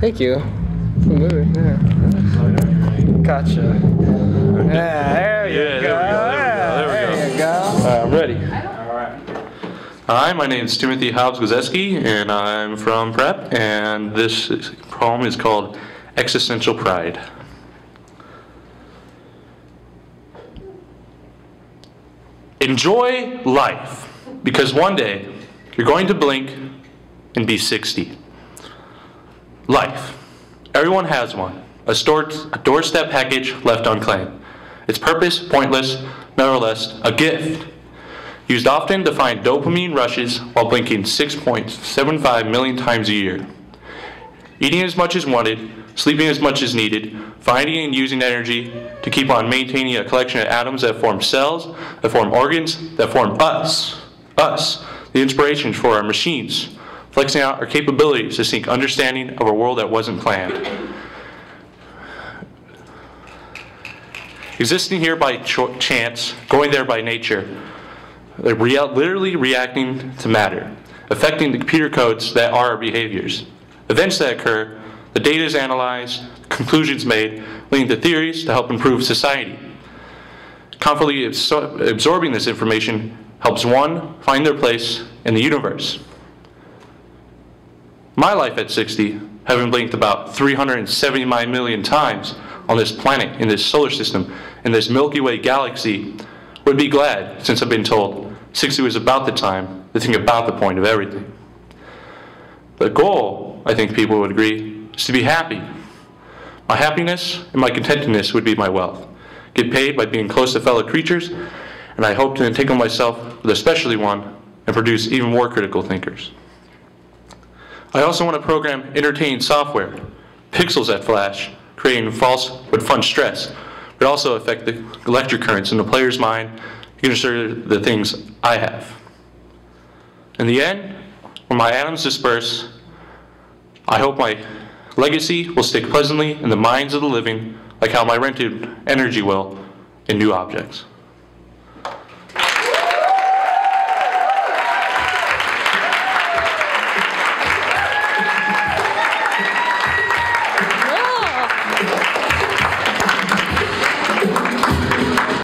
Thank you. Yeah. Gotcha. Yeah, there you Yeah, there we go. there we go, there we go. you go. I'm ready. Hi, my name is Timothy Hobbs Gozeski, and I'm from Prep, and this poem is called Existential Pride. Enjoy life, because one day you're going to blink and be 60. Life. Everyone has one. A, store, a doorstep package left unclaimed. Its purpose, pointless, nevertheless, a gift. Used often to find dopamine rushes while blinking 6.75 million times a year. Eating as much as wanted, sleeping as much as needed, finding and using energy to keep on maintaining a collection of atoms that form cells, that form organs, that form us. Us, the inspirations for our machines, flexing out our capabilities to seek understanding of a world that wasn't planned. Existing here by cho- chance, going there by nature, rea- literally reacting to matter, affecting the computer codes that are our behaviors. Events that occur, the data is analyzed, conclusions made, leading to theories to help improve society. Confidently absor- absorbing this information helps one find their place in the universe. My life at 60, having blinked about 379 million times on this planet, in this solar system, in this Milky Way galaxy, would be glad, since I've been told 60 was about the time to think about the point of everything. The goal, I think people would agree, is to be happy. My happiness and my contentedness would be my wealth. Get paid by being close to fellow creatures, and I hope to entangle myself with especially one and produce even more critical thinkers. I also want to program entertaining software, pixels that flash, creating false but fun stress, but also affect the electric currents in the player's mind, consider the things I have. In the end, when my atoms disperse, I hope my legacy will stick pleasantly in the minds of the living, like how my rented energy will in new objects.